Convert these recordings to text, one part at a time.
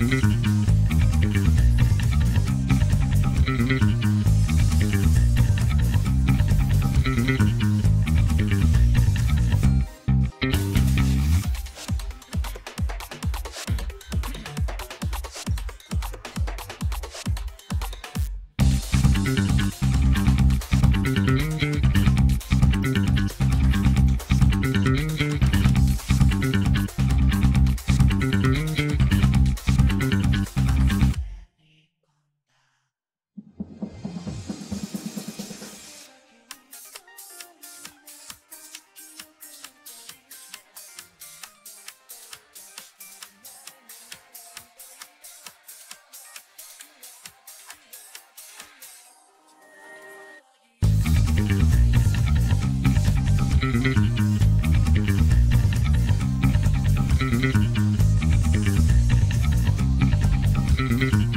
Mm-hmm. Mm-hmm.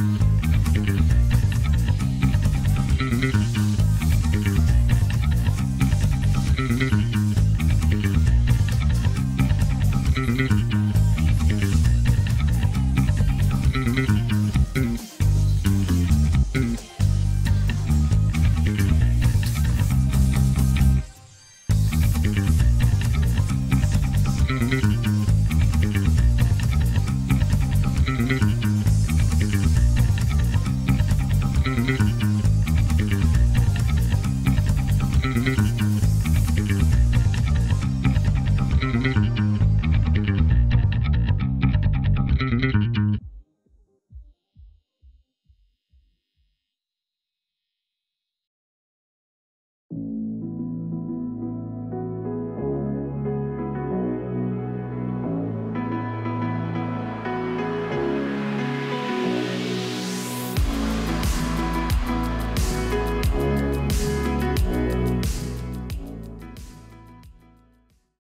Mm-hmm.